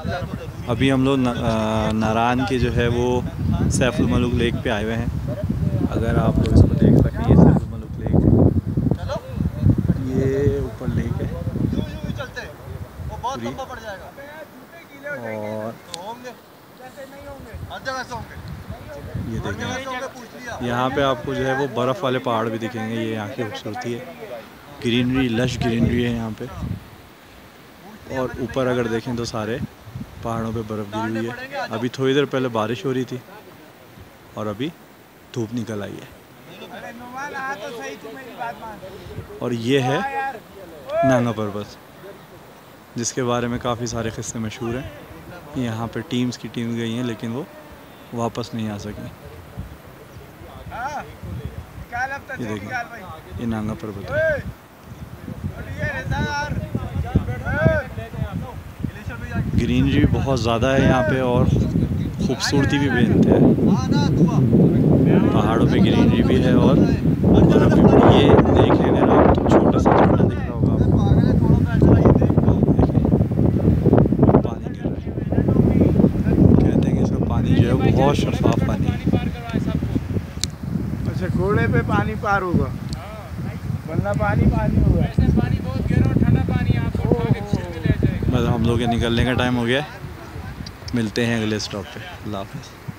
अभी हम लोग नारायण के जो है वो सैफुल मलुक लेक पे आए हुए हैं। अगर आप लोग इसको देख सकें ये सैफुल मलुक लेक। है ये ऊपर लेक है। ही और ये देखें यहाँ पे आपको जो है वो बर्फ़ वाले पहाड़ भी दिखेंगे ये यहाँ की खूबसूरती है। ग्रीनरी लश ग्रीनरी है यहाँ पे। और ऊपर अगर देखें तो सारे पहाड़ों पे बर्फ़ गिरी हुई है। अभी थोड़ी देर पहले बारिश हो रही थी और अभी धूप निकल आई है। और ये है नांगा पर्वत जिसके बारे में काफ़ी सारे किस्से मशहूर हैं। यहाँ पे टीम्स की टीम गई हैं लेकिन वो वापस नहीं आ सकी। ये देखिए ये नांगा पर्वत है। ग्रीनरी बहुत ज़्यादा है यहाँ पे और खूबसूरती भी बेनते हैं। पहाड़ों पे ग्रीनरी भी है और बर्फ़ भी पड़ी है। देख लेंगे आप तो छोटा सा झरना दिख रहा होगा पानी गिर रहा है। कहते हैं कि इसका पानी जो है बहुत शफाफ पानी अच्छा घोड़े पे पानी पार होगा? वरना पानी पानी होगा पानी बहुत गहरा और ठंडा पानी है आपको उठा के खींच के ले जाएगा बस हम लोग के निकलने का टाइम हो गया मिलते हैं अगले स्टॉप पे। अल्लाह हाफ़िज़।